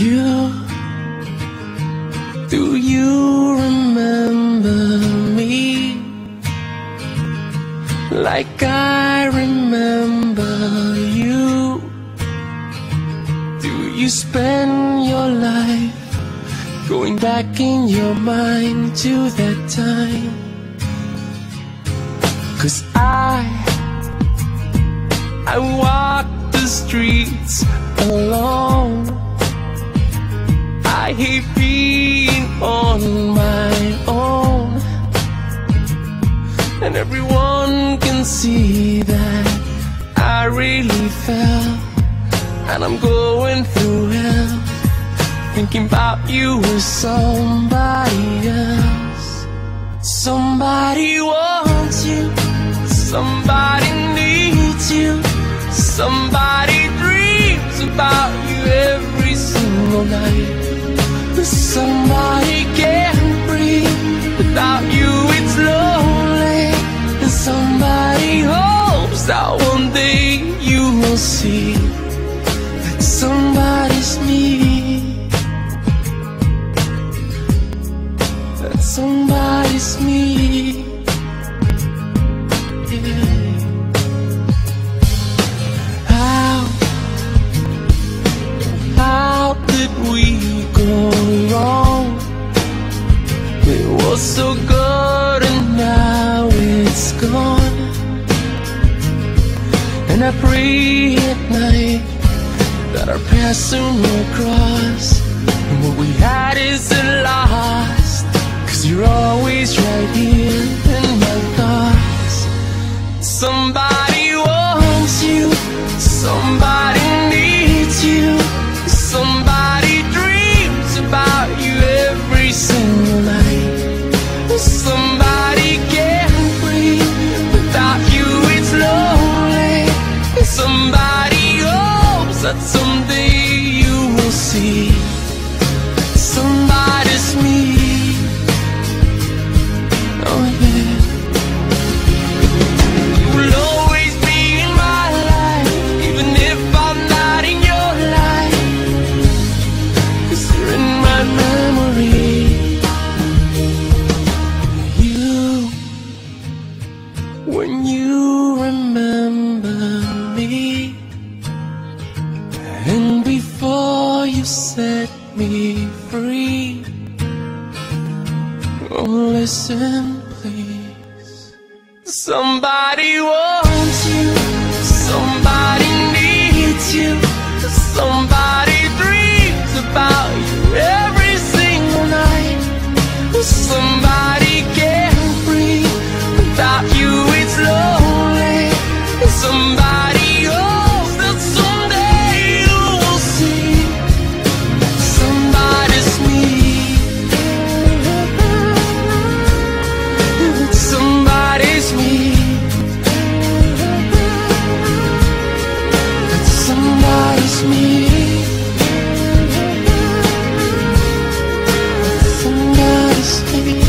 You, do you remember me? Like I remember you. Do you spend your life going back in your mind to that time? Cause I, I walk the streets alone. I hate being on my own. And everyone can see that I really fell. And I'm going through hell. Thinking about you with somebody else. Somebody wants you. Somebody needs you. Somebody dreams about you every single night. Somebody can't breathe without you, it's lonely. And somebody hopes that one day you will see that somebody's me. That somebody's me. Was so good and now it's gone. And I pray at night that our paths soon will cross. And what we had isn't lost. Cause hopes me free. Oh, listen, please. Somebody wants Me.